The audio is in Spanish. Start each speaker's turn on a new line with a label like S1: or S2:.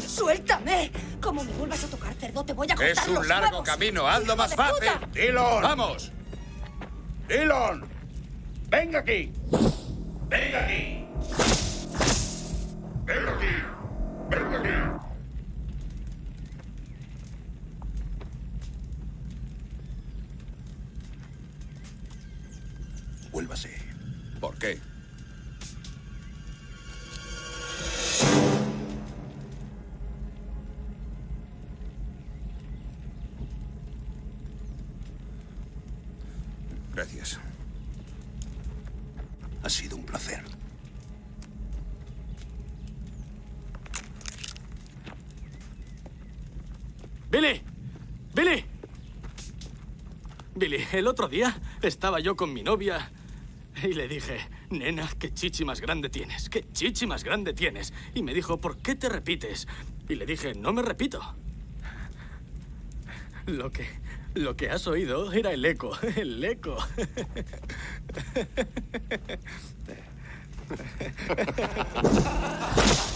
S1: ¡Suéltame! Como me vuelvas a tocar, cerdo, te voy a cortar
S2: Es un
S1: los
S2: largo
S1: huevos.
S2: camino, hazlo
S1: ¡Hijo
S2: más fácil.
S3: Dillon.
S2: ¡Vamos!
S3: Dillon. Venga aquí. Venga aquí. Venga aquí. Venga aquí.
S2: Vuélvase. ¿Por qué? Gracias. Ha sido un placer.
S4: ¡Billy! ¡Billy! Billy, el otro día estaba yo con mi novia y le dije, nena, qué chichi más grande tienes, qué chichi más grande tienes. Y me dijo, ¿por qué te repites? Y le dije, no me repito. Lo que, lo que has oído era el eco, el eco.